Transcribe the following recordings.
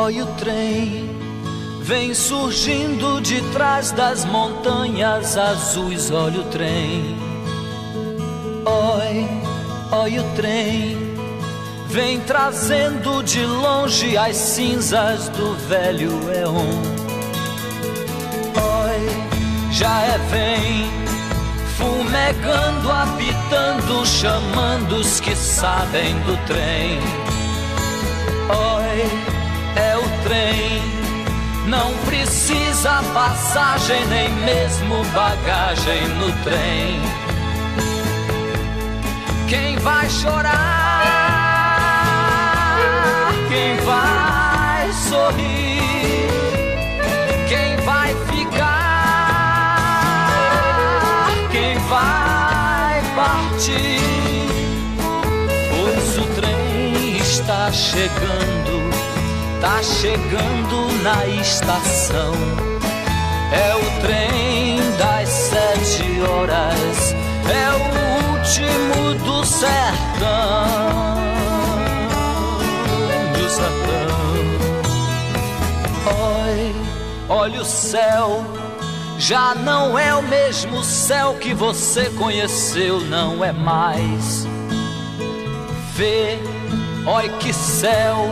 Olha o trem, vem surgindo de trás das montanhas azuis. Olha o trem, oi, olha o trem, vem trazendo de longe as cinzas do velho Eon. Oi, já é vem, fumegando, apitando, chamando os que sabem do trem. Oi trem. Não precisa passagem, nem mesmo bagagem no trem. Quem vai chorar? Quem vai sorrir? Quem vai ficar? Quem vai partir? Pois o trem está chegando tá chegando na estação. É o trem das sete horas, é o último do sertão. Do sertão. Oi, olha o céu. Já não é o mesmo céu que você conheceu, não é mais. Vê, oi que céu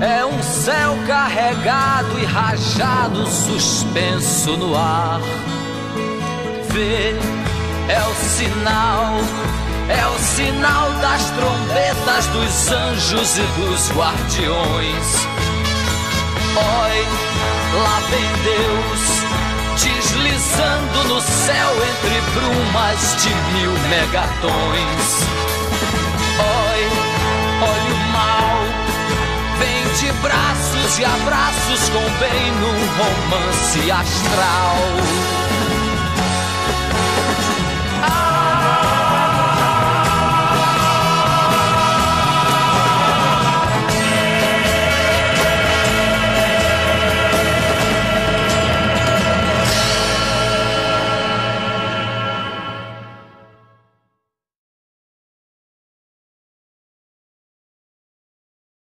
é um céu carregado e rajado, suspenso no ar. Vê, é o sinal, é o sinal das trombetas dos anjos e dos guardiões. Oi, lá vem Deus, deslizando no céu entre brumas de mil megatons. E abraços com bem num romance astral.